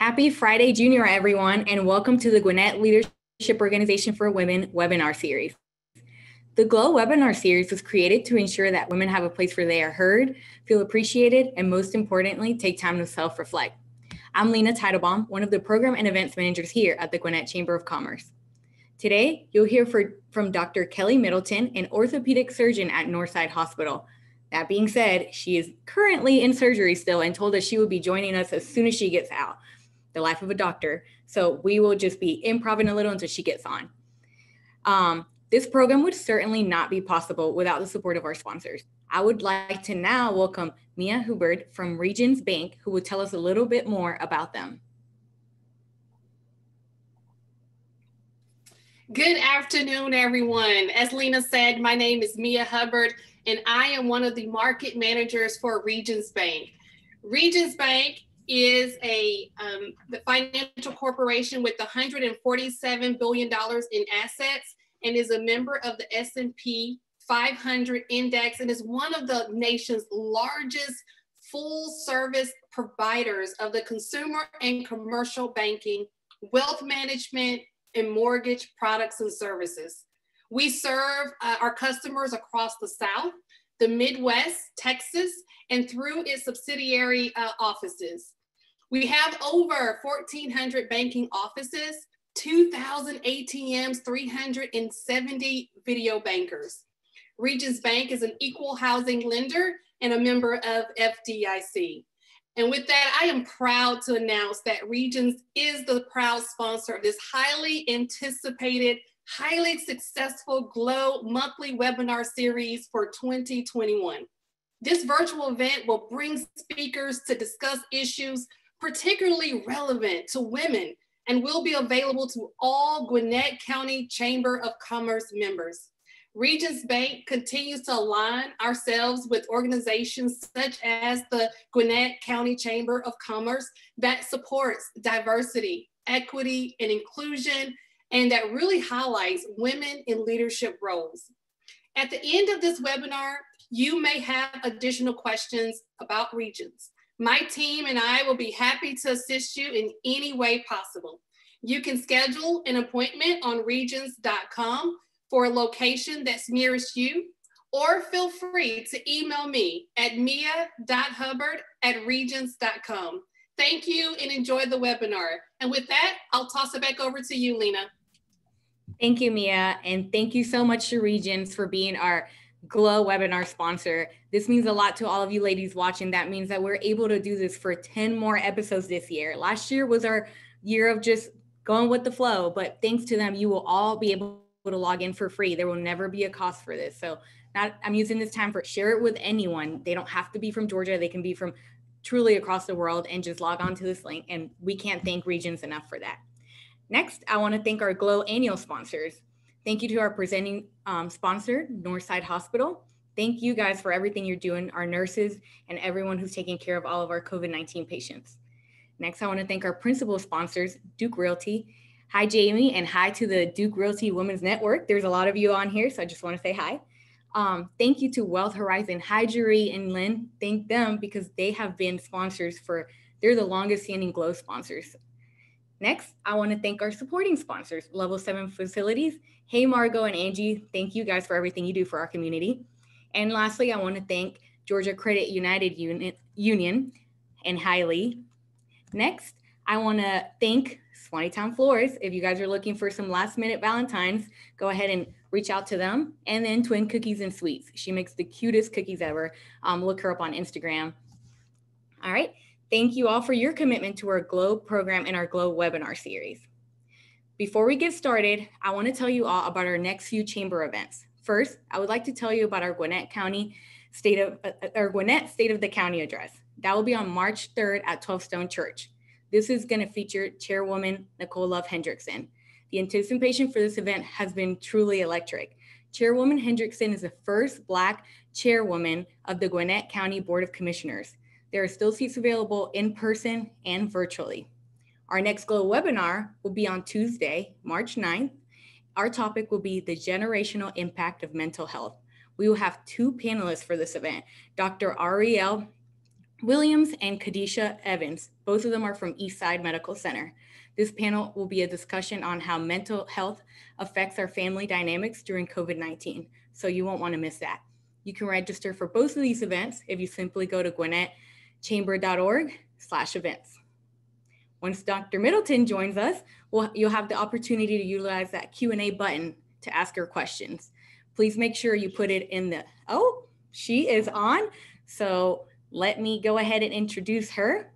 Happy Friday, Junior, everyone, and welcome to the Gwinnett Leadership Organization for Women webinar series. The GLOW webinar series was created to ensure that women have a place where they are heard, feel appreciated, and most importantly, take time to self reflect. I'm Lena Teitelbaum, one of the program and events managers here at the Gwinnett Chamber of Commerce. Today, you'll hear for, from Dr. Kellie Middleton, an orthopedic surgeon at Northside Hospital. That being said, she is currently in surgery still and told us she will be joining us as soon as she gets out the life of a doctor. So we will just be improving a little until she gets on. Um, this program would certainly not be possible without the support of our sponsors. I would like to now welcome Mia Hubbard from Regions Bank, who will tell us a little bit more about them. Good afternoon, everyone. As Lena said, my name is Mia Hubbard, and I am one of the market managers for Regions Bank. Regions Bank is a um, the financial corporation with 147 billion dollars in assets and is a member of the S&P 500 index and is one of the nation's largest full service providers of the consumer and commercial banking, wealth management, and mortgage products and services. We serve uh, our customers across the South, the Midwest, Texas, and through its subsidiary uh, offices. We have over 1,400 banking offices, 2,000 ATMs, 370 video bankers. Regions Bank is an equal housing lender and a member of FDIC. And with that, I am proud to announce that Regions is the proud sponsor of this highly anticipated, highly successful GLOW monthly webinar series for 2021. This virtual event will bring speakers to discuss issues particularly relevant to women and will be available to all Gwinnett County Chamber of Commerce members. Regions Bank continues to align ourselves with organizations such as the Gwinnett County Chamber of Commerce that supports diversity, equity, and inclusion, and that really highlights women in leadership roles. At the end of this webinar, you may have additional questions about regions. My team and I will be happy to assist you in any way possible. You can schedule an appointment on regions.com for a location that's nearest you, or feel free to email me at mia.hubbard at regions.com. Thank you and enjoy the webinar. And with that, I'll toss it back over to you, Lena. Thank you, Mia. And thank you so much to Regions for being our Glow webinar sponsor. This means a lot to all of you ladies watching. That means that we're able to do this for 10 more episodes this year. Last year was our year of just going with the flow, but thanks to them, you will all be able to log in for free. There will never be a cost for this. So not, I'm using this time for share it with anyone. They don't have to be from Georgia. They can be from truly across the world and just log on to this link. And we can't thank Regions enough for that. Next, I want to thank our Glow annual sponsors. Thank you to our presenting um, sponsor, Northside Hospital. Thank you guys for everything you're doing, our nurses, and everyone who's taking care of all of our COVID 19 patients. Next, I want to thank our principal sponsors, Duke Realty. Hi, Jamie, and hi to the Duke Realty Women's Network. There's a lot of you on here, so I just want to say hi. Um, thank you to Wealth Horizon, Hi, Jerry and Lynn. Thank them because they have been sponsors for, they're the longest standing GLOW sponsors. Next, I want to thank our supporting sponsors, Level 7 Facilities. Hey, Margot and Angie, thank you guys for everything you do for our community. And lastly, I want to thank Georgia Credit United Union and Highly. Next, I want to thank Suwanee Town Floors. If you guys are looking for some last minute Valentines, go ahead and reach out to them. And then Twin Cookies and Sweets. She makes the cutest cookies ever. Um, look her up on Instagram. All right. Thank you all for your commitment to our GLOW program and our GLOW webinar series. Before we get started, I want to tell you all about our next few chamber events. First, I would like to tell you about our Gwinnett County State of uh, our Gwinnett State of the County address. That will be on March 3rd at 12 Stone Church. This is going to feature Chairwoman Nicole Love Hendrickson. The anticipation for this event has been truly electric. Chairwoman Hendrickson is the first Black chairwoman of the Gwinnett County Board of Commissioners. There are still seats available in person and virtually. Our next GLOW webinar will be on Tuesday, March 9th. Our topic will be the generational impact of mental health. We will have two panelists for this event, Dr. Ariel Williams and Kadisha Evans. Both of them are from Eastside Medical Center. This panel will be a discussion on how mental health affects our family dynamics during COVID 19. So you won't want to miss that. You can register for both of these events if you simply go to gwinnettchamber.org slash events. Once Dr. Middleton joins us, we'll, you'll have the opportunity to utilize that Q&A button to ask your questions. Please make sure you put it in the, oh, she is on. So let me go ahead and introduce her.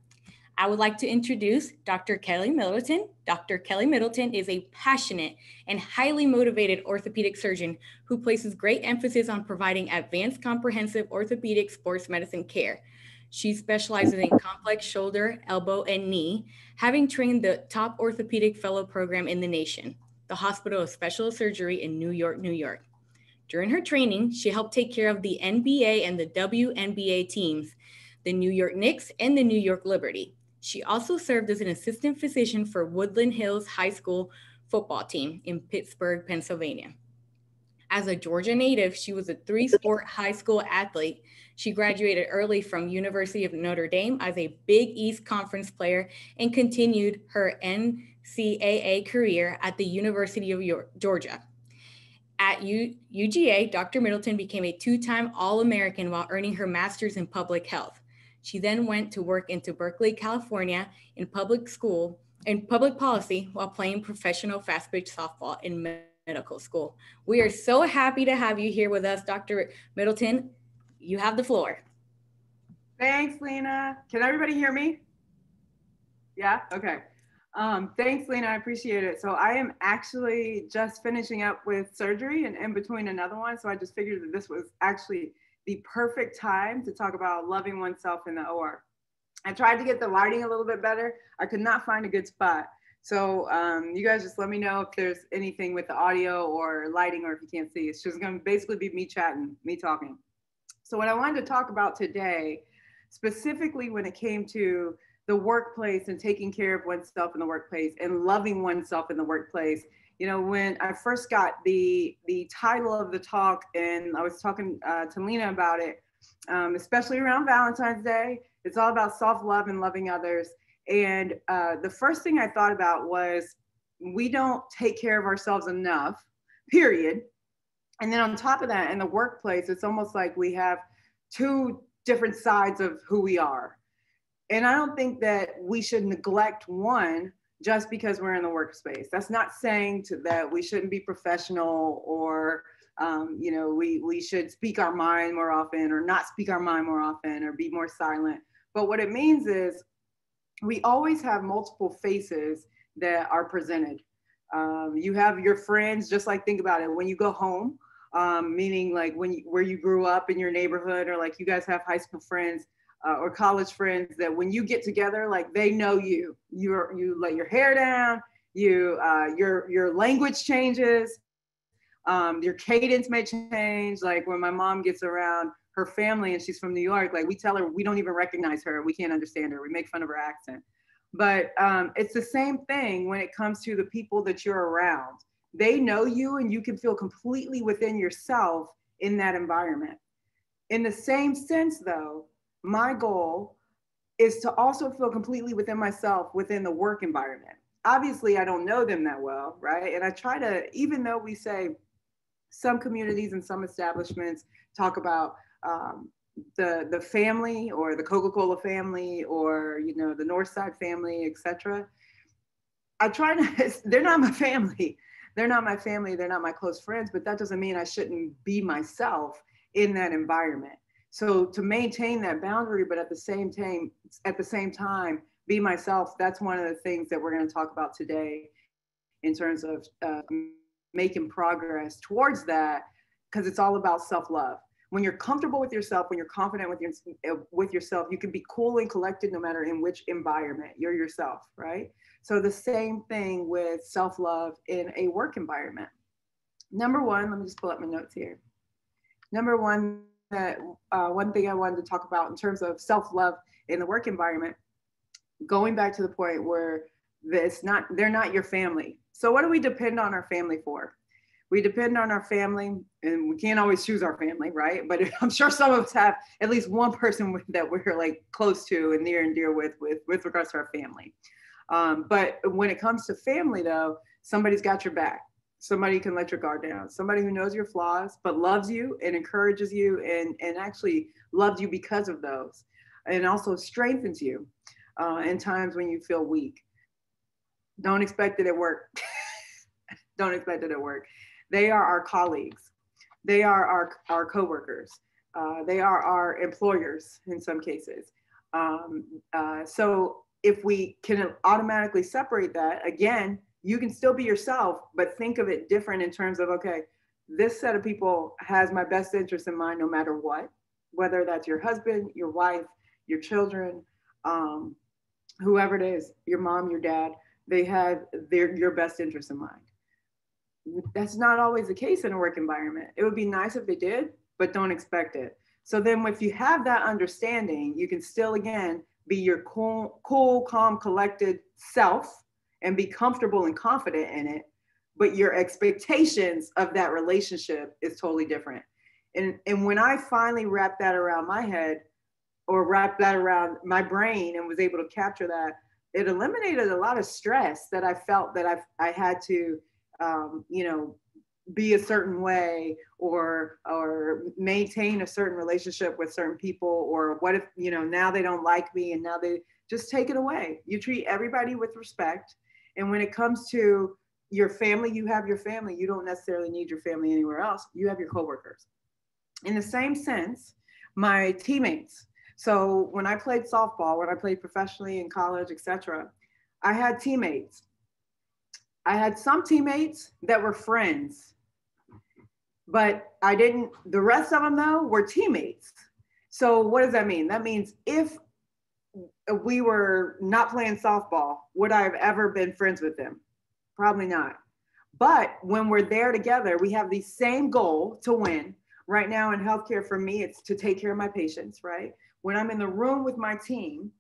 I would like to introduce Dr. Kellie Middleton. Dr. Kellie Middleton is a passionate and highly motivated orthopedic surgeon who places great emphasis on providing advanced comprehensive orthopedic sports medicine care. She specializes in complex shoulder, elbow, and knee, having trained the top orthopedic fellow program in the nation, the Hospital of Special Surgery in New York, New York. During her training, she helped take care of the NBA and the WNBA teams, the New York Knicks and the New York Liberty. She also served as an assistant physician for Woodland Hills High School football team in Pittsburgh, Pennsylvania. As a Georgia native, she was a three-sport high school athlete she graduated early from University of Notre Dame as a Big East Conference player and continued her NCAA career at the University of Georgia. At U- UGA, Dr. Middleton became a two-time All-American while earning her master's in public health. She then went to work into Berkeley, California in public school and public policy while playing professional fast pitch softball in medical school. We are so happy to have you here with us, Dr. Middleton you have the floor. Thanks, Lena. Can everybody hear me? Yeah, okay. Um, thanks, Lena. I appreciate it. So I am actually just finishing up with surgery and in between another one. So I just figured that this was actually the perfect time to talk about loving oneself in the OR. I tried to get the lighting a little bit better. I could not find a good spot. So um, you guys just let me know if there's anything with the audio or lighting or if you can't see. It's just gonna basically be me chatting, me talking. So what I wanted to talk about today, specifically when it came to the workplace and taking care of oneself in the workplace and loving oneself in the workplace. You know, when I first got the the title of the talk, and I was talking uh, to Lena about it, um, especially around Valentine's Day, it's all about self love and loving others. And uh, the first thing I thought about was we don't take care of ourselves enough, period. And then on top of that in the workplace it's almost like we have two different sides of who we are. And i don't think that we should neglect one just because we're in the workspace. That's not saying to that we shouldn't be professional or um, you know we we should speak our mind more often or not speak our mind more often or be more silent. But what it means is we always have multiple faces that are presented. Um, you have your friends just like think about it when you go home um, meaning like when you, where you grew up in your neighborhood or like you guys have high school friends uh, or college friends that when you get together like they know you. You you let your hair down you uh, your your language changes um, your cadence may change. Like when my mom gets around her family and she's from new york like we tell her we don't even recognize her we can't understand her we make fun of her accent but um, it's the same thing when it comes to the people that you're around they know you and you can feel completely within yourself in that environment. In the same sense, though, my goal is to also feel completely within myself within the work environment. Obviously, I don't know them that well, right? And I try to, even though we say some communities and some establishments talk about um, the the family or the Coca-Cola family or you know the Northside family, etc. I try to. They're not my family they're not my family, they're not my close friends, but that doesn't mean I shouldn't be myself in that environment. So to maintain that boundary, but at the same time, at the same time, be myself. That's one of the things that we're going to talk about today, in terms of uh, making progress towards that, because it's all about self-love. When you're comfortable with yourself, when you're confident with your with yourself, you can be cool and collected no matter in which environment you're yourself, right? So the same thing with self-love in a work environment. Number one, let me just pull up my notes here. Number one, that uh, one thing I wanted to talk about in terms of self-love in the work environment, going back to the point where this not they're not your family. So what do we depend on our family for? We depend on our family and we can't always choose our family, right? But I'm sure some of us have at least one person that we're like close to and near and dear with, with, with regards to our family. Um, but when it comes to family though, somebody's got your back. Somebody can let your guard down. Somebody who knows your flaws, but loves you and encourages you and, and actually loves you because of those and also strengthens you uh, in times when you feel weak. Don't expect it at work. Don't expect it at work. They are our colleagues. They are our, our coworkers. Uh, they are our employers in some cases. Um, uh, so if we can automatically separate that, again, you can still be yourself, but think of it different in terms of, okay, this set of people has my best interest in mind no matter what, whether that's your husband, your wife, your children, um, whoever it is, your mom, your dad, they have their your best interest in mind. That's not always the case in a work environment. It would be nice if they did, but don't expect it. So then if you have that understanding, you can still again be your cool, cool, calm, collected self and be comfortable and confident in it. But your expectations of that relationship is totally different. And, and when I finally wrapped that around my head or wrapped that around my brain and was able to capture that, it eliminated a lot of stress that I felt that I, I had to, um, you know, be a certain way or or maintain a certain relationship with certain people or what if you know now they don't like me and now they just take it away. You treat everybody with respect. And when it comes to your family you have your family. You don't necessarily need your family anywhere else. You have your coworkers. In the same sense my teammates. So when i played softball when i played professionally in college etc i had teammates i had some teammates that were friends but I didn't, the rest of them though were teammates. So what does that mean? That means if we were not playing softball, would I have ever been friends with them? Probably not. But when we're there together, we have the same goal to win. Right now in healthcare, for me, it's to take care of my patients, right? When I'm in the room with my team,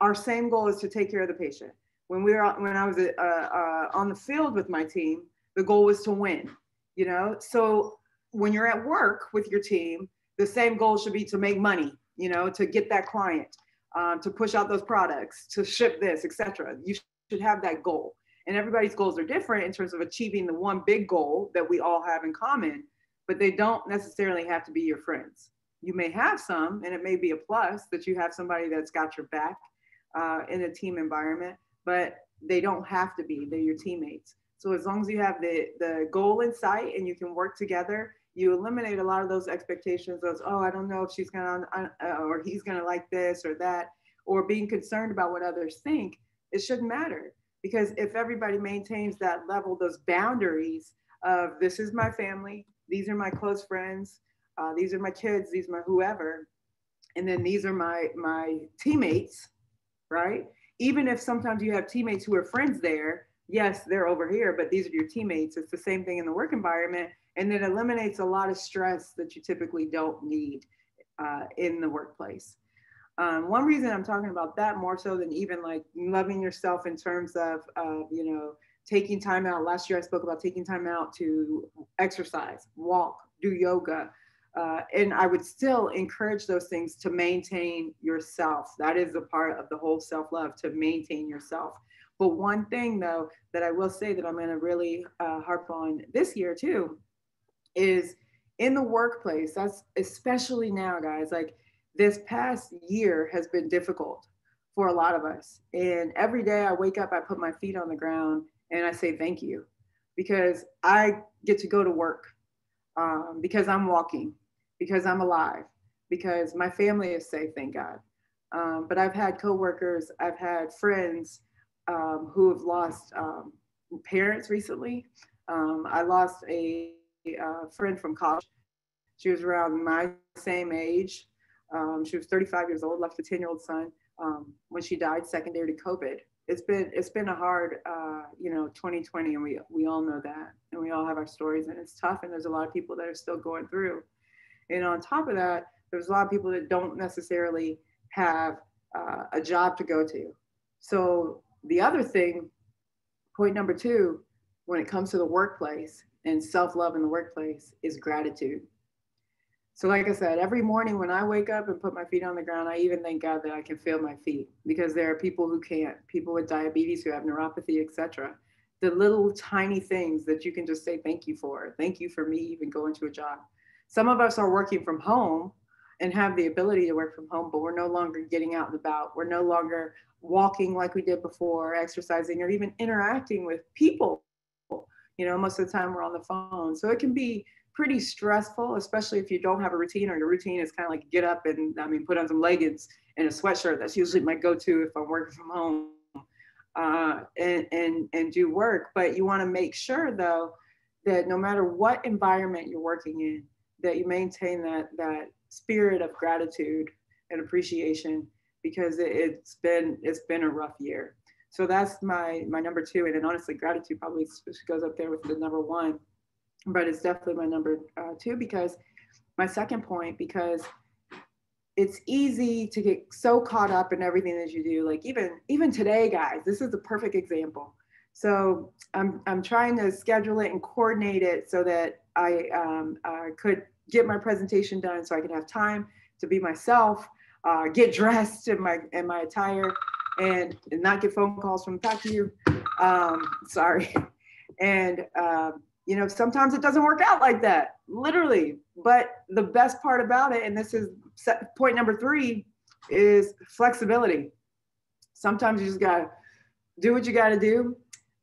our same goal is to take care of the patient. When we were when I was uh, uh, on the field with my team, the goal was to win. You know, so when you're at work with your team, the same goal should be to make money, you know, to get that client, um, to push out those products, to ship this, etc. You should have that goal. And everybody's goals are different in terms of achieving the one big goal that we all have in common, but they don't necessarily have to be your friends. You may have some, and it may be a plus that you have somebody that's got your back uh, in a team environment, but they don't have to be. They're your teammates. So as long as you have the the goal in sight and you can work together you eliminate a lot of those expectations of, oh, I don't know if she's gonna, uh, or he's gonna like this or that, or being concerned about what others think. It shouldn't matter because if everybody maintains that level, those boundaries of this is my family, these are my close friends, uh, these are my kids, these are my whoever, and then these are my my teammates, right? Even if sometimes you have teammates who are friends there, yes, they're over here, but these are your teammates. It's the same thing in the work environment and it eliminates a lot of stress that you typically don't need uh, in the workplace. Um, one reason I'm talking about that more so than even like loving yourself in terms of, uh, you know, taking time out. Last year I spoke about taking time out to exercise, walk, do yoga. Uh, and I would still encourage those things to maintain yourself. That is a part of the whole self love to maintain yourself. But one thing though that I will say that I'm going to really uh, harp on this year too is in the workplace that's especially now guys like this past year has been difficult for a lot of us and every day i wake up i put my feet on the ground and i say thank you because i get to go to work um, because i'm walking because i'm alive because my family is safe thank god um, but i've had coworkers i've had friends um, who have lost um, parents recently um, i lost a uh, friend from college. She was around my same age. Um, she was 35 years old, left a 10 year old son um, when she died secondary to COVID. It's been it's been a hard uh, you know 2020 and we we all know that and we all have our stories and it's tough and there's a lot of people that are still going through. And on top of that, there's a lot of people that don't necessarily have uh, a job to go to. So the other thing, point number two, when it comes to the workplace and self-love in the workplace is gratitude. So, like I said, every morning when I wake up and put my feet on the ground, I even thank God that I can feel my feet because there are people who can't, people with diabetes who have neuropathy, etc. The little tiny things that you can just say thank you for. Thank you for me even going to a job. Some of us are working from home and have the ability to work from home, but we're no longer getting out and about. We're no longer walking like we did before, exercising, or even interacting with people. You know, most of the time we're on the phone. So it can be pretty stressful, especially if you don't have a routine or your routine is kind of like get up and, I mean, put on some leggings and a sweatshirt. That's usually my go to if I'm working from home uh, and, and, and do work. But you want to make sure, though, that no matter what environment you're working in, that you maintain that, that spirit of gratitude and appreciation because it, has been it's been a rough year. So that's my my number two, and then honestly, gratitude probably goes up there with the number one, but it's definitely my number uh, two because my second point because it's easy to get so caught up in everything that you do. Like even even today, guys, this is a perfect example. So I'm I'm trying to schedule it and coordinate it so that I um, uh, could get my presentation done so I can have time to be myself, uh, get dressed in my in my attire, and, and not get phone calls from talk to you. Um, sorry, and um, you know sometimes it doesn't work out like that, literally. But the best part about it, and this is point number three, is flexibility. Sometimes you just gotta do what you gotta do.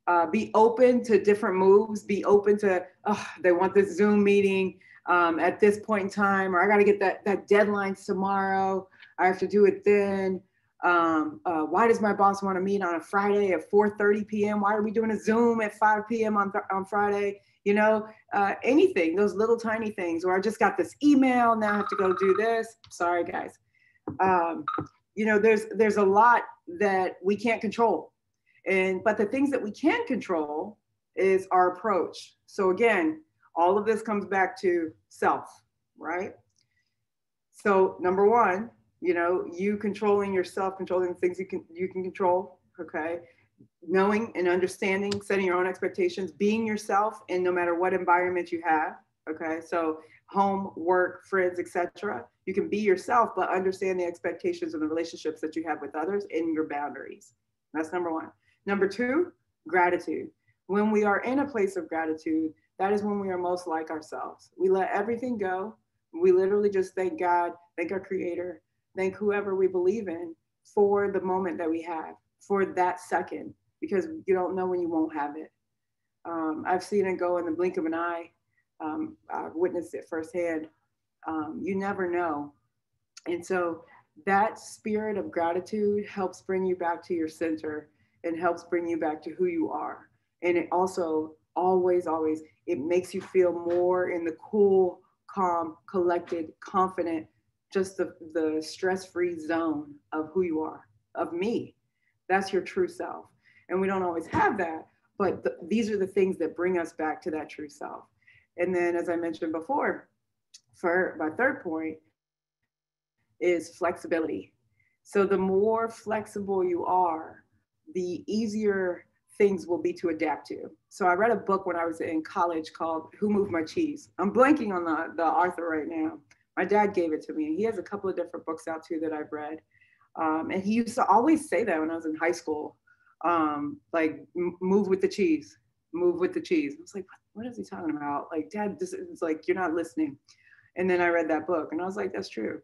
Uh, be open to different moves. Be open to oh, they want this Zoom meeting um, at this point in time, or I got to get that that deadline tomorrow. I have to do it then. Um, uh, why does my boss want to meet on a Friday at 4:30 p.m.? Why are we doing a Zoom at 5 p.m. on on Friday? You know, uh, anything, those little tiny things. Or I just got this email now. I have to go do this. Sorry, guys. Um, you know, there's there's a lot that we can't control, and but the things that we can control is our approach. So again, all of this comes back to self, right? So number one, you know, you controlling yourself, controlling the things you can you can control, okay? Knowing and understanding, setting your own expectations, being yourself in no matter what environment you have, okay? So home, work, friends, etc. You can be yourself, but understand the expectations and the relationships that you have with others and your boundaries. That's number one. Number two, gratitude. When we are in a place of gratitude, that is when we are most like ourselves. We let everything go. We literally just thank God, thank our creator, thank whoever we believe in for the moment that we have, for that second, because you don't know when you won't have it. Um, I've seen it go in the blink of an eye. Um, I've witnessed it firsthand. Um, you never know. And so that spirit of gratitude helps bring you back to your center and helps bring you back to who you are. And it also always, always, it makes you feel more in the cool, calm, collected, confident, just the, the stress free zone of who you are, of me. That's your true self. And we don't always have that, but the, these are the things that bring us back to that true self. And then, as I mentioned before, for my third point is flexibility. So the more flexible you are, the easier things will be to adapt to. So I read a book when I was in college called Who Moved My Cheese. I'm blanking on the, the author right now. My dad gave it to me. He has a couple of different books out too that I've read. Um, and he used to always say that when I was in high school, um, like move with the cheese, move with the cheese. I was like, what is he talking about? Like, dad, this is like, you're not listening. And then I read that book and I was like, that's true.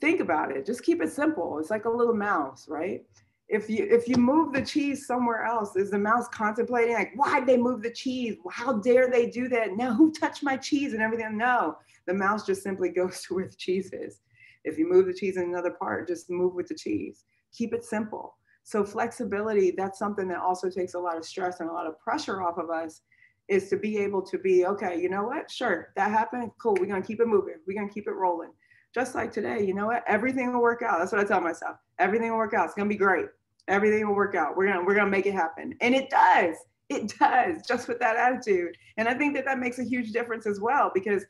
Think about it. Just keep it simple. It's like a little mouse, right? If you if you move the cheese somewhere else is the mouse contemplating like why'd they move the cheese? How dare they do that? Now who touched my cheese and everything? No. The mouse just simply goes to where the cheese is. If you move the cheese in another part just move with the cheese. Keep it simple. So flexibility that's something that also takes a lot of stress and a lot of pressure off of us is to be able to be okay you know what? Sure that happened. Cool. We're going to keep it moving. We're going to keep it rolling. Just like today you know what? Everything will work out. That's what i tell myself. Everything will work out. It's going to be great everything will work out. We're gonna we're gonna make it happen, and it does. It does just with that attitude, and I think that that makes a huge difference as well because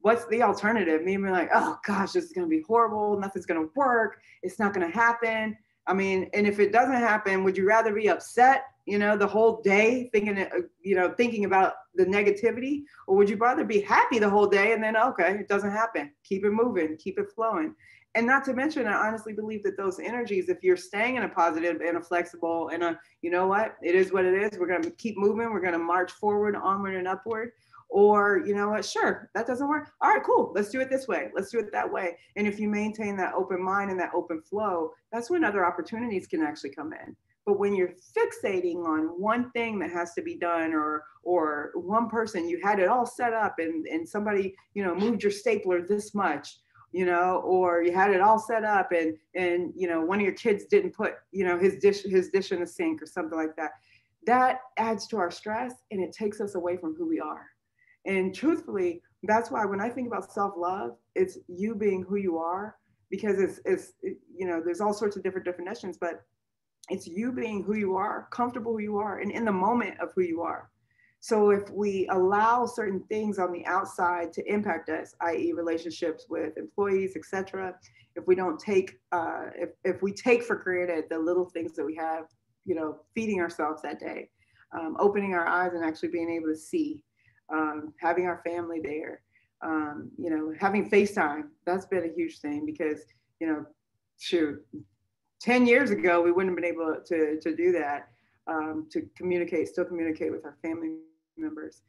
what's the alternative? Me being like, oh gosh, this is gonna be horrible. Nothing's gonna work. It's not gonna happen. I mean, and if it doesn't happen, would you rather be upset you know, the whole day thinking, uh, you know, thinking about the negativity? Or would you rather be happy the whole day and then, okay, it doesn't happen? Keep it moving, keep it flowing. And not to mention, I honestly believe that those energies, if you're staying in a positive and a flexible and a, you know what, it is what it is, we're going to keep moving, we're going to march forward, onward, and upward. Or, you know what, sure, that doesn't work. All right, cool, let's do it this way, let's do it that way. And if you maintain that open mind and that open flow, that's when other opportunities can actually come in. But when you're fixating on one thing that has to be done or or one person, you had it all set up and, and somebody, you know, moved your stapler this much, you know, or you had it all set up and and you know, one of your kids didn't put, you know, his dish his dish in the sink or something like that. That adds to our stress and it takes us away from who we are. And truthfully, that's why when I think about self-love, it's you being who you are because it's it's you know, there's all sorts of different definitions, but it's you being who you are, comfortable who you are, and in the moment of who you are. So if we allow certain things on the outside to impact us, i.e., relationships with employees, etc., if we don't take, uh, if if we take for granted the little things that we have, you know, feeding ourselves that day, um, opening our eyes and actually being able to see, um, having our family there, um, you know, having FaceTime, that's been a huge thing because, you know, shoot, 10 years ago, we wouldn't have been able to, to do that, um, to communicate, still communicate with our family members.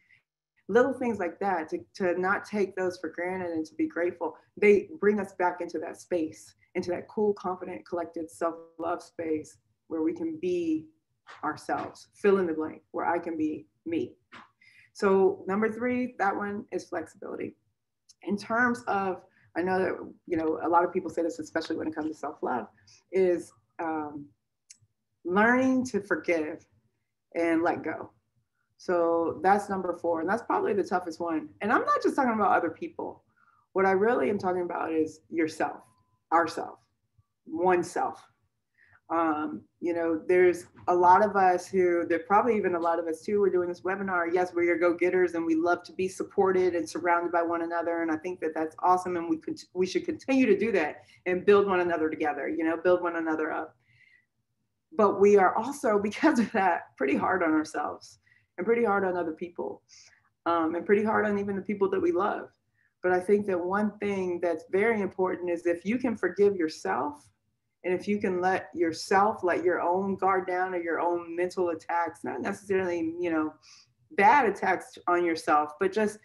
Little things like that, to, to not take those for granted and to be grateful, they bring us back into that space, into that cool, confident, collected self love space where we can be ourselves, fill in the blank, where I can be me. So, number three, that one is flexibility. In terms of I know that you know a lot of people say this, especially when it comes to self-love, is um, learning to forgive and let go. So that's number four, and that's probably the toughest one. And I'm not just talking about other people. What I really am talking about is yourself, ourself, oneself um, you know, there's a lot of us who, there probably even a lot of us too, we're doing this webinar. Yes, we're your go-getters and we love to be supported and surrounded by one another. And I think that that's awesome. And we could, we should continue to do that and build one another together, you know, build one another up. But we are also, because of that, pretty hard on ourselves and pretty hard on other people um, and pretty hard on even the people that we love. But I think that one thing that's very important is if you can forgive yourself, and if you can let yourself let your own guard down or your own mental attacks not necessarily you know bad attacks on yourself but just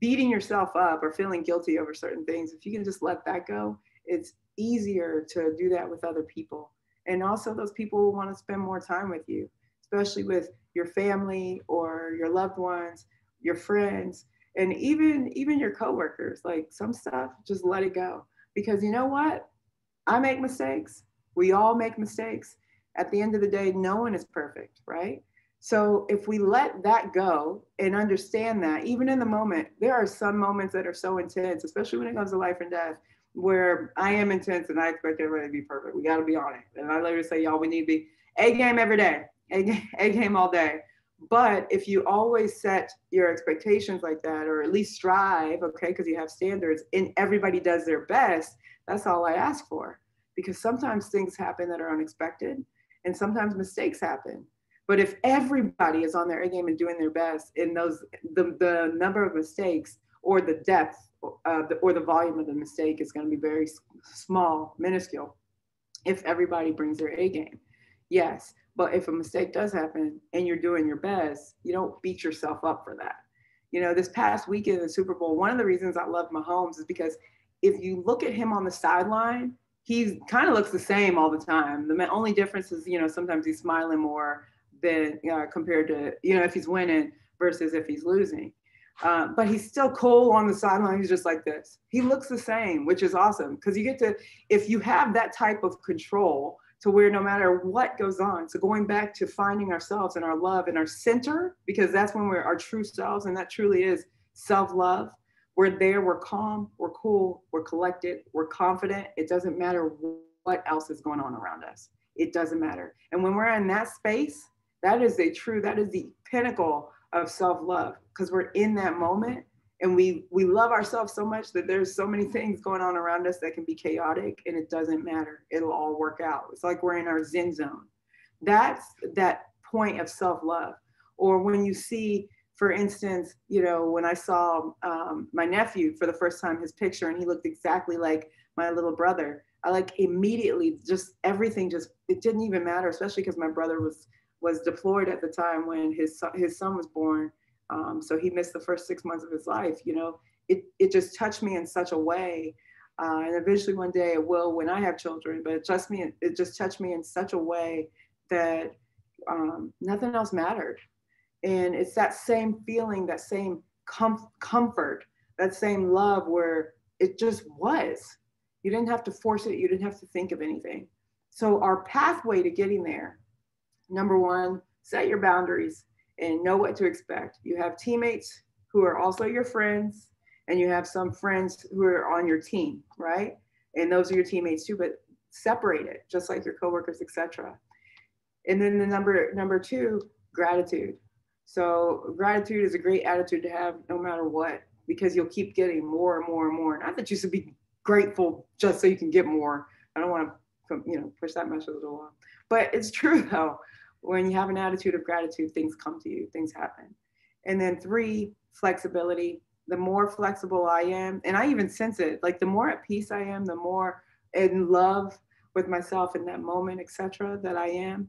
beating yourself up or feeling guilty over certain things if you can just let that go it's easier to do that with other people. And also those people will want to spend more time with you especially with your family or your loved ones your friends and even even your coworkers like some stuff just let it go. Because you know what I make mistakes. We all make mistakes. At the end of the day, no one is perfect, right? So if we let that go and understand that, even in the moment, there are some moments that are so intense, especially when it comes to life and death, where I am intense and I expect everybody to be perfect. We got to be on it. And I literally say, y'all, we need to be A game every day, A game, A game all day. But if you always set your expectations like that, or at least strive, okay, because you have standards, and everybody does their best, that's all I ask for. Because sometimes things happen that are unexpected, and sometimes mistakes happen. But if everybody is on their A game and doing their best, in those the, the number of mistakes or the depth uh, the, or the volume of the mistake is going to be very small, minuscule. If everybody brings their A game, yes. But if a mistake does happen and you're doing your best, you don't beat yourself up for that. You know, this past weekend in the Super Bowl, one of the reasons I love Mahomes is because if you look at him on the sideline, he kind of looks the same all the time. The only difference is, you know, sometimes he's smiling more than uh, compared to, you know, if he's winning versus if he's losing. Uh, but he's still cool on the sideline. He's just like this. He looks the same, which is awesome because you get to, if you have that type of control to where no matter what goes on, so going back to finding ourselves and our love and our center, because that's when we're our true selves, and that truly is self love we're there, we're calm, we're cool, we're collected, we're confident. It doesn't matter what else is going on around us. It doesn't matter. And when we're in that space, that is a true, that is the pinnacle of self-love because we're in that moment and we we love ourselves so much that there's so many things going on around us that can be chaotic and it doesn't matter. It'll all work out. It's like we're in our zen zone. That's that point of self-love or when you see for instance you know when i saw um, my nephew for the first time his picture and he looked exactly like my little brother i like immediately just everything just it didn't even matter especially because my brother was was deployed at the time when his son, his son was born um, so he missed the first six months of his life you know it, it just touched me in such a way uh, and eventually one day it will when I have children, but it just me, it just touched me in such a way that um, nothing else mattered. And it's that same feeling, that same com- comfort, that same love where it just was. You didn't have to force it. You didn't have to think of anything. So our pathway to getting there, number one, set your boundaries and know what to expect. You have teammates who are also your friends and you have some friends who are on your team, right? And those are your teammates too, but separate it, just like your coworkers, etc. And then the number number two, gratitude. So gratitude is a great attitude to have no matter what, because you'll keep getting more and more and more. Not that you should be grateful just so you can get more. I don't want to, you know, push that message a little along. But it's true though. When you have an attitude of gratitude, things come to you, things happen. And then three, flexibility the more flexible I am, and I even sense it, like the more at peace I am, the more in love with myself in that moment, etc., that I am,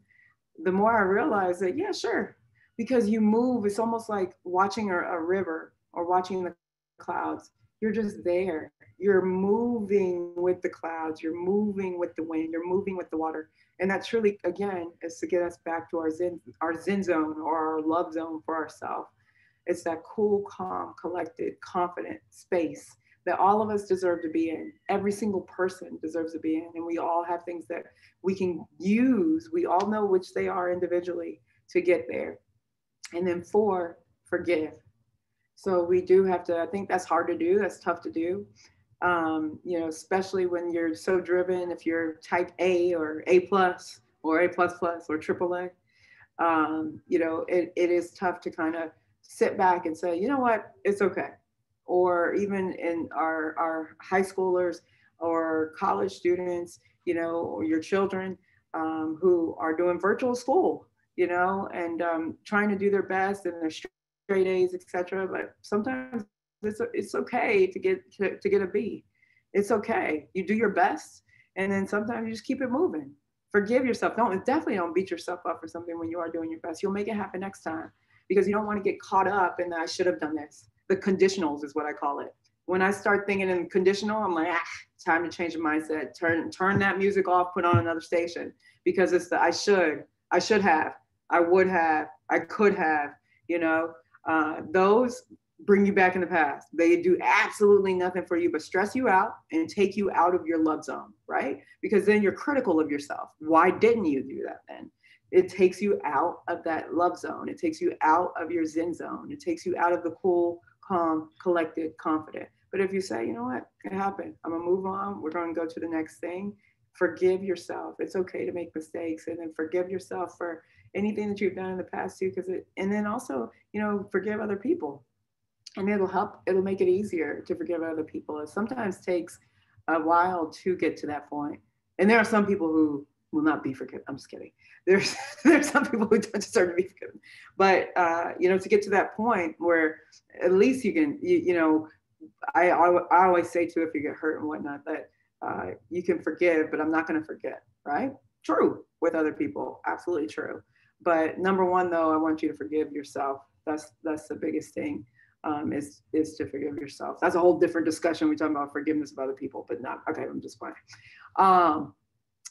the more I realize that, yeah, sure. Because you move, it's almost like watching a, a river or watching the clouds. You're just there. You're moving with the clouds, you're moving with the wind, you're moving with the water. And that truly, again, is to get us back to our zen, our zen zone or our love zone for ourselves it's that cool, calm, collected, confident space that all of us deserve to be in. Every single person deserves to be in. And we all have things that we can use. We all know which they are individually to get there. And then four, forgive. So we do have to, I think that's hard to do. That's tough to do. Um, you know, especially when you're so driven, if you're type A or A plus or A plus plus or triple A, um, you know, it, it is tough to kind of sit back and say, you know what, it's okay. Or even in our, our high schoolers or college students, you know, or your children um, who are doing virtual school, you know, and um, trying to do their best and their straight A's, etc. But sometimes it's, it's okay to get to, to get a B. It's okay. You do your best, and then sometimes you just keep it moving. Forgive yourself. Don't definitely don't beat yourself up for something when you are doing your best. You'll make it happen next time because you don't want to get caught up in that. I should have done this. The conditionals is what I call it. When I start thinking in conditional, I'm like, ah, time to change the mindset. Turn turn that music off, put on another station because it's the I should, I should have, I would have, I could have. You know, uh, those bring you back in the past. They do absolutely nothing for you but stress you out and take you out of your love zone, right? Because then you're critical of yourself. Why didn't you do that then? it takes you out of that love zone. It takes you out of your zen zone. It takes you out of the cool, calm, collected, confident. But if you say, you know what, it happened. I'm gonna move on. We're gonna go to the next thing. Forgive yourself. It's okay to make mistakes, and then forgive yourself for anything that you've done in the past too. Because it, and then also, you know, forgive other people, and it'll help. It'll make it easier to forgive other people. It sometimes takes a while to get to that point. And there are some people who will not be forgiven. I'm just kidding. There's there's some people who don't deserve to be forgiven, but uh, you know to get to that point where at least you can you, you know I, I, I always say too if you get hurt and whatnot that uh, you can forgive, but I'm not going to forget. Right? True with other people, absolutely true. But number one though, I want you to forgive yourself. That's that's the biggest thing. Um, is is to forgive yourself. That's a whole different discussion. We talk about forgiveness of other people, but not okay. I'm just playing. Um,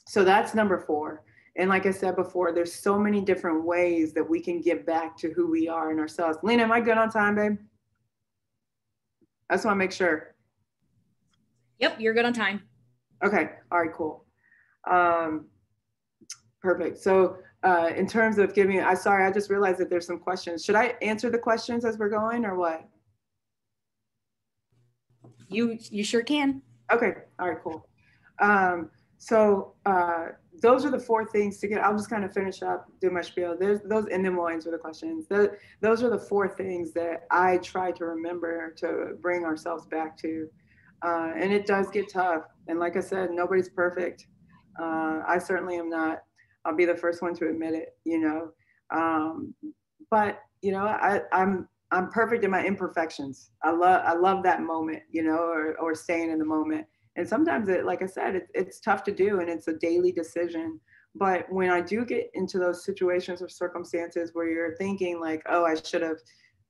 so that's number four. And like I said before, there's so many different ways that we can give back to who we are and ourselves. Lena, am I good on time, babe? I just want to make sure. Yep, you're good on time. Okay. All right, cool. Um, perfect. So uh, in terms of giving, I sorry, I just realized that there's some questions. Should I answer the questions as we're going or what? You you sure can. Okay. All right, cool. Um, so uh, those are the four things to get. I'll just kind of finish up, do my spiel. There's those, and then we'll answer the questions. The, those are the four things that I try to remember to bring ourselves back to. Uh, and it does get tough. And like I said, nobody's perfect. Uh, I certainly am not. I'll be the first one to admit it. You know, Um, but you know, I, I'm I'm perfect in my imperfections. I love I love that moment, you know, or or staying in the moment. And sometimes it, like I said, it, it's tough to do, and it's a daily decision. But when I do get into those situations or circumstances where you're thinking like, oh, I should have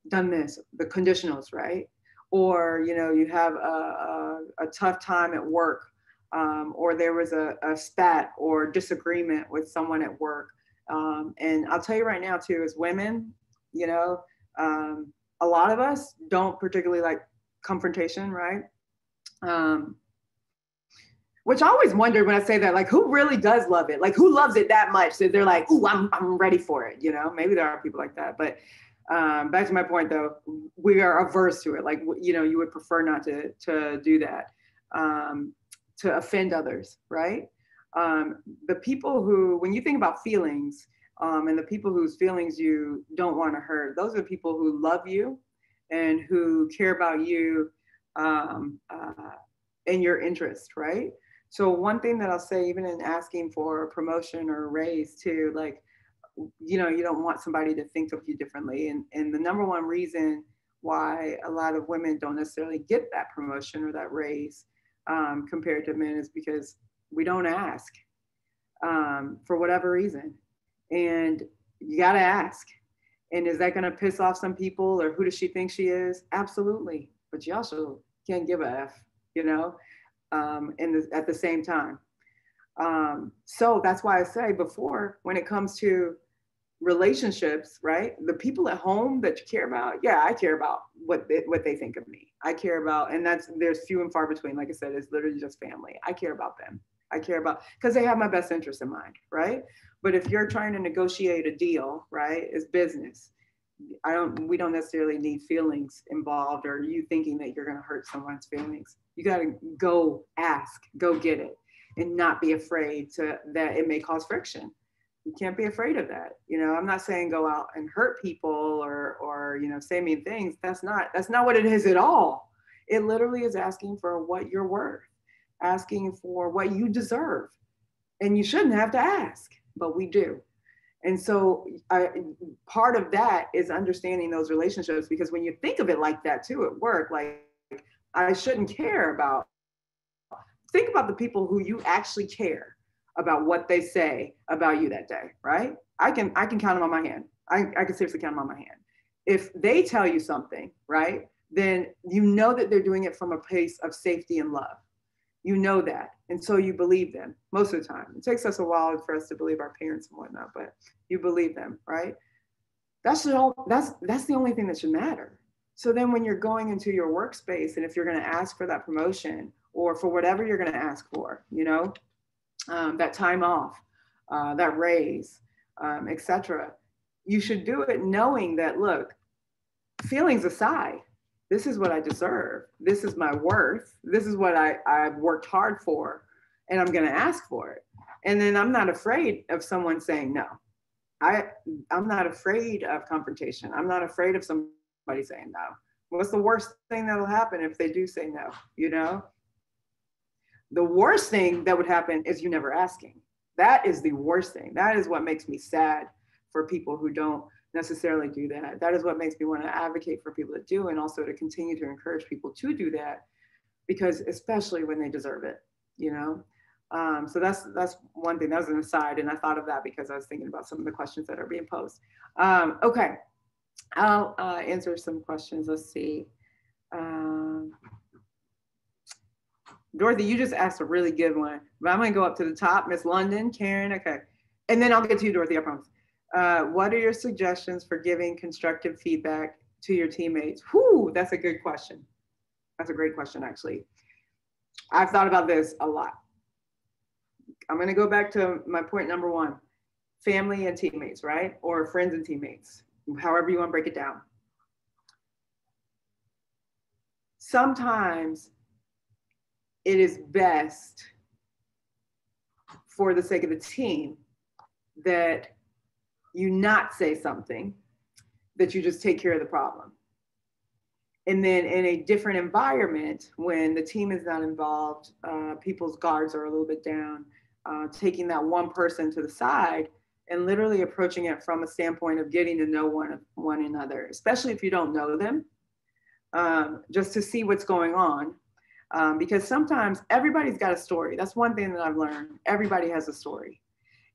done this, the conditionals, right? Or you know, you have a, a, a tough time at work, um, or there was a, a spat or disagreement with someone at work. Um, and I'll tell you right now, too, as women, you know, um, a lot of us don't particularly like confrontation, right? Um, which I always wondered when I say that, like, who really does love it? Like, who loves it that much that they're like, "Ooh, I'm I'm ready for it." You know, maybe there are people like that, but um, back to my point though, we are averse to it. Like, you know, you would prefer not to to do that, um, to offend others, right? Um, the people who, when you think about feelings, um, and the people whose feelings you don't want to hurt, those are people who love you and who care about you um, uh, and your interest, right? So one thing that I'll say, even in asking for a promotion or a raise, too, like, you know, you don't want somebody to think of you differently. And and the number one reason why a lot of women don't necessarily get that promotion or that raise um, compared to men is because we don't ask um, for whatever reason and you got to ask. And is that going to piss off some people or who does she think she is? Absolutely. But you also can't give a F, you know, um, the, at the same time. Um, so that's why I say before, when it comes to relationships, right? The people at home that you care about, yeah, I care about what they, what they think of me. I care about, and that's there's few and far between. Like I said, it's literally just family. I care about them. I care about because they have my best interest in mind, right? But if you're trying to negotiate a deal, right, it's business. I don't we don't necessarily need feelings involved or you thinking that you're going to hurt someone's feelings. You got to go ask, go get it and not be afraid to that it may cause friction. You can't be afraid of that. You know, I'm not saying go out and hurt people or or you know say mean things. That's not that's not what it is at all. It literally is asking for what you're worth, asking for what you deserve. And you shouldn't have to ask but we do. And so I, part of that is understanding those relationships because when you think of it like that too at work, like I shouldn't care about, think about the people who you actually care about what they say about you that day, right? I can, I can count them on my hand. I, I can seriously count them on my hand. If they tell you something, right, then you know that they're doing it from a place of safety and love you know that and so you believe them most of the time it takes us a while for us to believe our parents and whatnot but you believe them right that's the all that's that's the only thing that should matter so then when you're going into your workspace and if you're going to ask for that promotion or for whatever you're going to ask for you know um, that time off uh, that raise um, etc you should do it knowing that look feelings aside this is what I deserve. This is my worth. This is what I, I've worked hard for, and I'm going to ask for it. And then I'm not afraid of someone saying no. I, I'm not afraid of confrontation. I'm not afraid of somebody saying no. What's the worst thing that'll happen if they do say no? You know? The worst thing that would happen is you never asking. That is the worst thing. That is what makes me sad for people who don't necessarily do that. That is what makes me want to advocate for people to do and also to continue to encourage people to do that because especially when they deserve it, you know? Um, so that's that's one thing. That was an aside, and I thought of that because I was thinking about some of the questions that are being posed. Um, okay, I'll uh, answer some questions. Let's see. Um, Dorothy, you just asked a really good one, but I'm gonna go up to the top. Miss London, Karen, okay, and then I'll get to you, Dorothy. I promise. Uh, what are your suggestions for giving constructive feedback to your teammates? Whoo, that's a good question. That's a great question, actually. I've thought about this a lot. I'm to go back to my point number one family and teammates, right? Or friends and teammates, however you want to break it down. Sometimes it is best for the sake of the team that you not say something, that you just take care of the problem. And then in a different environment, when the team is not involved, uh, people's guards are a little bit down, uh, taking that one person to the side and literally approaching it from a standpoint of getting to know one one another, especially if you don't know them, um, just to see what's going on. Um, because sometimes everybody's got a story. That's one thing that I've learned. Everybody has a story.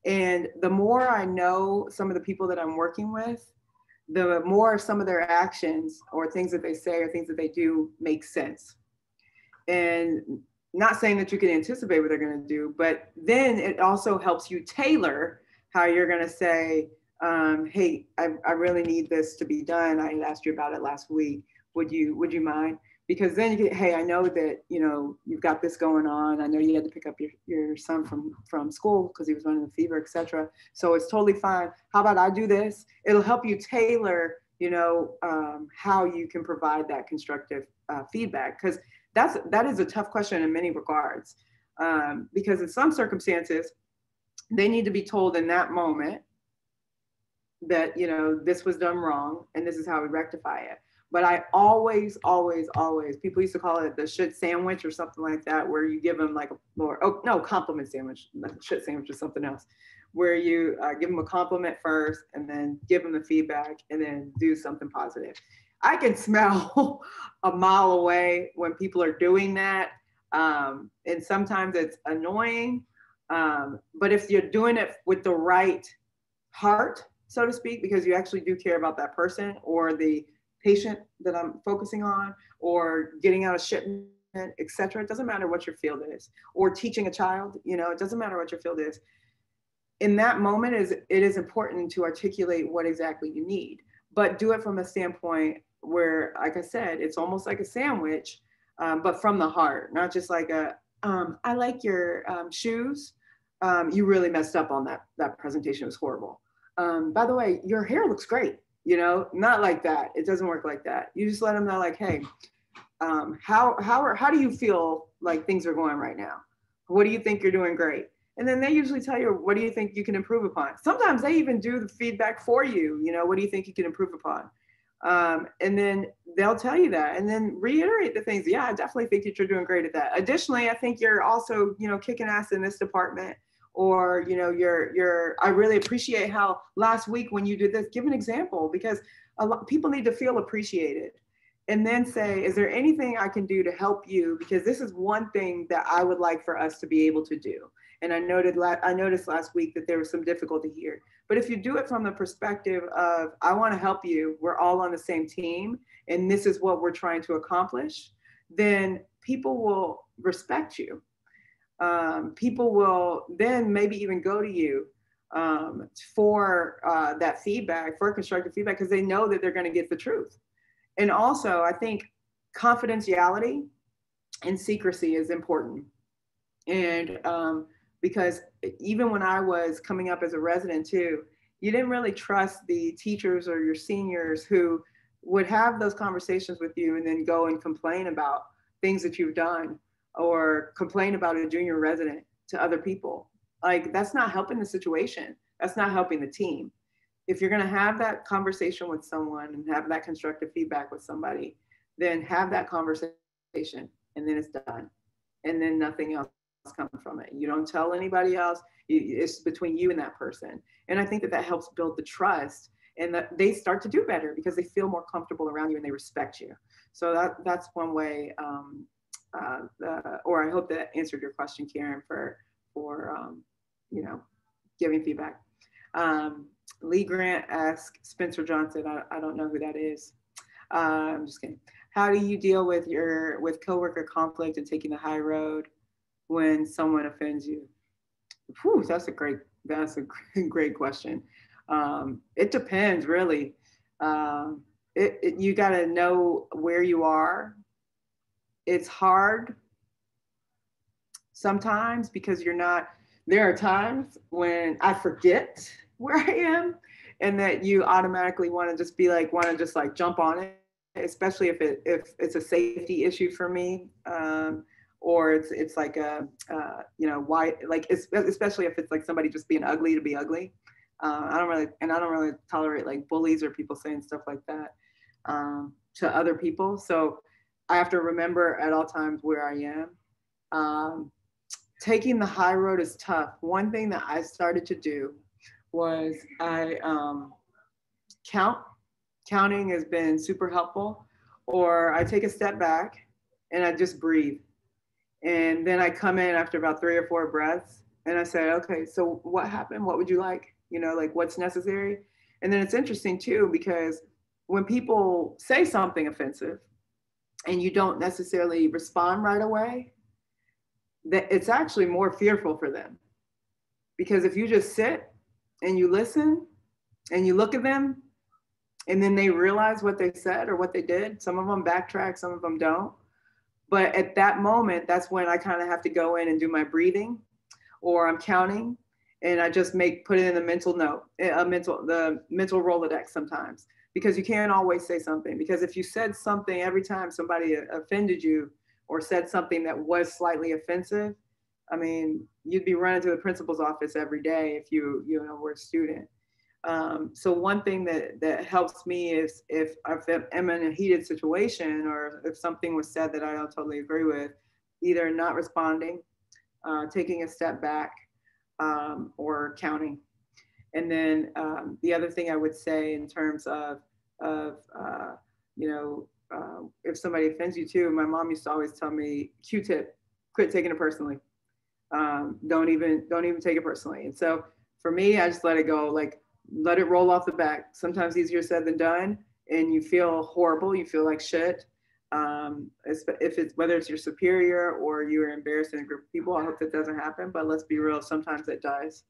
And the more I know some of the people that I'm working with, the more some of their actions or things that they say or things that they do make sense. And not saying that you can anticipate what they're going to do, but then it also helps you tailor how you're going to say, um, "Hey, I, I really need this to be done. I asked you about it last week. Would you Would you mind?" Because then you get, "Hey, I know that you know you've got this going on. I know you had to pick up your, your son from from school because he was running a fever, etc. So it's totally fine. How about I do this? It'll help you tailor, you know, um, how you can provide that constructive uh, feedback because that's that is a tough question in many regards um, because in some circumstances they need to be told in that moment that you know this was done wrong and this is how we rectify it but i always always always people used to call it the shit sandwich or something like that where you give them like a or oh no compliment sandwich shit sandwich is something else where you uh, give them a compliment first and then give them the feedback and then do something positive I can smell a mile away when people are doing that. Um, and sometimes it's annoying. Um, but if you're doing it with the right heart, so to speak, because you actually do care about that person or the patient that I'm focusing on, or getting out a shipment, etc. It doesn't matter what your field is, or teaching a child. You know, it doesn't matter what your field is. In that moment, is it is important to articulate what exactly you need, but do it from a standpoint where, like I said, it's almost like a sandwich, um, but from the heart, not just like a, um, I like your um, shoes. Um, you really messed up on that. That presentation was horrible. Um, by the way, your hair looks great. You know, not like that. It doesn't work like that. You just let them know, like, hey, um, how how are, how do you feel like things are going right now? What do you think you're doing great? And then they usually tell you, what do you think you can improve upon? Sometimes they even do the feedback for you. You know, what do you think you can improve upon? Um, and then they'll tell you that and then reiterate the things. Yeah, I definitely think that you're doing great at that. Additionally, I think you're also, you know, kicking ass in this department or, you know, you're, you're, I really appreciate how last week when you did this, give an example because a lot people need to feel appreciated and then say, is there anything I can do to help you? Because this is one thing that I would like for us to be able to do. And I noted, I noticed last week that there was some difficulty here. But if you do it from the perspective of, I want to help you, we're all on the same team, and this is what we're trying to accomplish, then people will respect you. Um, people will then maybe even go to you um, for uh, that feedback, for constructive feedback, because they know that they're going to get the truth. And also, I think confidentiality and secrecy is important. And um, because even when I was coming up as a resident too, you didn't really trust the teachers or your seniors who would have those conversations with you and then go and complain about things that you've done or complain about a junior resident to other people. Like that's not helping the situation. That's not helping the team. If you're going to have that conversation with someone and have that constructive feedback with somebody, then have that conversation and then it's done. And then nothing else comes from it. You don't tell anybody else. It's between you and that person. And I think that that helps build the trust and that they start to do better because they feel more comfortable around you and they respect you. So that that's one way. Um, uh, or I hope that answered your question, Karen, for for um, you know giving feedback. Um, Lee Grant asked Spencer Johnson. I, I don't know who that is. Uh, I'm just kidding. How do you deal with your with coworker conflict and taking the high road? when someone offends you? Whew, that's a great that's a great question. Um, it depends really. Um, it, it, you got to know where you are. It's hard sometimes because you're not. There are times when I forget where I am, and that you automatically want to just be like want to just like jump on it, especially if it if it's a safety issue for me. Um, or it's it's like a uh, you know why like especially if it's like somebody just being ugly to be ugly. Uh, I don't really and I don't really tolerate like bullies or people saying stuff like that um, to other people. So I have to remember at all times where I am. Um, taking the high road is tough. One thing that I started to do was I um, count. Counting has been super helpful. Or I take a step back and I just breathe. And then I come in after about three or four breaths and I say, okay, so what happened? What would you like? You know, like what's necessary? And then it's interesting too, because when people say something offensive and you don't necessarily respond right away, that it's actually more fearful for them. Because if you just sit and you listen and you look at them and then they realize what they said or what they did, some of them backtrack, some of them don't. But at that moment, that's when I kind of have to go in and do my breathing or I'm counting and I just make put it in a mental note, a mental the mental Rolodex sometimes because you can't always say something because if you said something every time somebody offended you or said something that was slightly offensive, I mean, you'd be running to the principal's office every day if you you know were a student. Um, so one thing that that helps me is if, if I'm in a heated situation or if something was said that I don't totally agree with, either not responding, uh, taking a step back, um, or counting. And then um, the other thing I would say in terms of of uh, you know uh, if somebody offends you too, my mom used to always tell me Q-tip, quit taking it personally. Um, don't even don't even take it personally. And so for me, I just let it go. Like let it roll off the back. Sometimes easier said than done, and you feel horrible. You feel like shit. Um, if it's whether it's your superior or you're embarrassed in a group of people, I hope that doesn't happen. But let's be real, sometimes it does.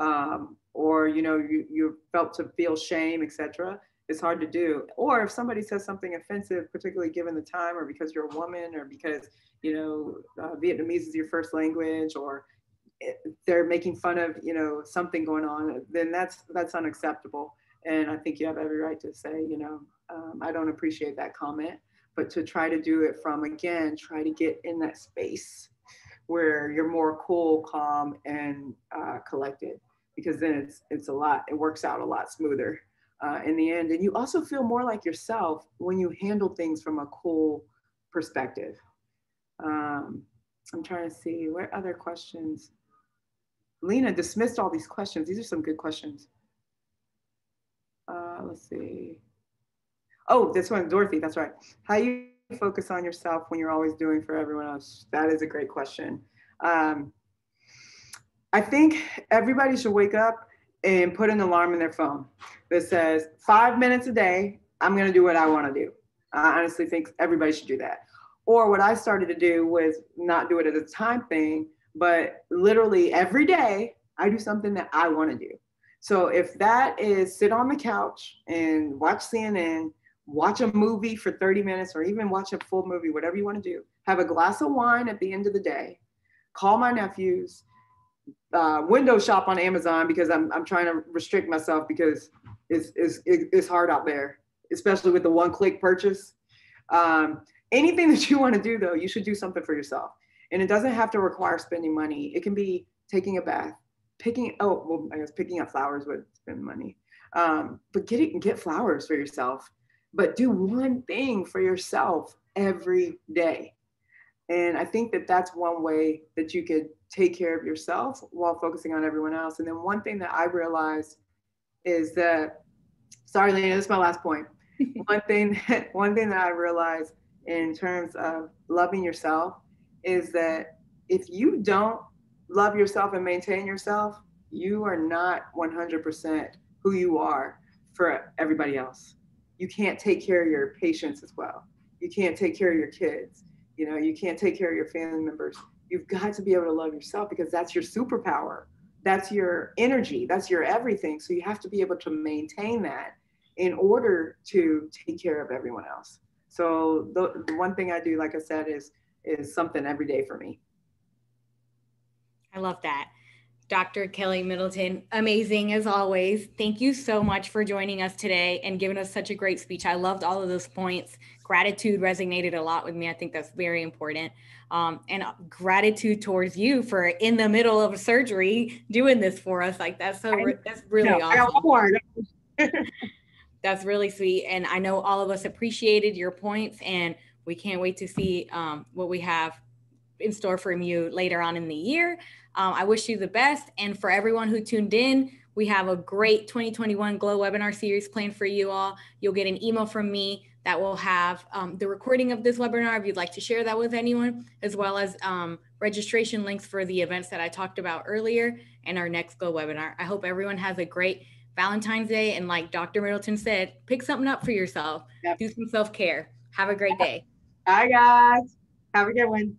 Um, or you know, you you felt to feel shame, etc. It's hard to do. Or if somebody says something offensive, particularly given the time, or because you're a woman, or because you know uh, Vietnamese is your first language, or they're making fun of you know something going on, then that's that's unacceptable. And I think you have every right to say, you know, um, I don't appreciate that comment. But to try to do it from again, try to get in that space where you're more cool, calm, and uh, collected, because then it's it's a lot. It works out a lot smoother uh, in the end, and you also feel more like yourself when you handle things from a cool perspective. Um, I'm trying to see what other questions. Lena dismissed all these questions. These are some good questions. Uh, let's see. Oh, this one, Dorothy, that's right. How you focus on yourself when you're always doing for everyone else? That is a great question. Um, I think everybody should wake up and put an alarm in their phone that says five minutes a day, I'm going to do what I want to do. I honestly think everybody should do that. Or what I started to do was not do it as a time thing, but literally every day I do something that I want to do. So if that is sit on the couch and watch CNN, watch a movie for 30 minutes, or even watch a full movie, whatever you want to do, have a glass of wine at the end of the day, call my nephews, uh, window shop on Amazon because I'm, I'm trying to restrict myself because it's, it's, it's hard out there, especially with the one click purchase. Um, anything that you want to do though, you should do something for yourself. And it doesn't have to require spending money. It can be taking a bath, picking, oh, well, I guess picking up flowers would spend money. Um, but get it, get flowers for yourself, but do one thing for yourself every day. And I think that that's one way that you could take care of yourself while focusing on everyone else. And then one thing that I realized is that, sorry, Lena, this is my last point. one thing, one thing that I realized in terms of loving yourself is that if you don't love yourself and maintain yourself, you are not 100% who you are for everybody else. You can't take care of your patients as well. You can't take care of your kids. You know, you can't take care of your family members. You've got to be able to love yourself because that's your superpower. That's your energy. That's your everything. So you have to be able to maintain that in order to take care of everyone else. So the, the one thing I do, like I said, is is something every day for me. I love that. Dr. Kellie Middleton, amazing as always. Thank you so much for joining us today and giving us such a great speech. I loved all of those points. Gratitude resonated a lot with me. I think that's very important. Um, and gratitude towards you for in the middle of a surgery doing this for us. Like that's so that's really awesome. that's really sweet. And I know all of us appreciated your points and we can't wait to see um, what we have in store from you later on in the year. Um, I wish you the best. And for everyone who tuned in, We have a great 2021 Glow webinar series planned for you all. You'll get an email from me that will have um, the recording of this webinar if you'd like to share that with anyone, as well as um, registration links for the events that I talked about earlier and our next Glow webinar. I hope everyone has a great Valentine's Day. And like Dr. Middleton said, pick something up for yourself, yep. do some self care. Have a great day. Bye, guys. Have a good one.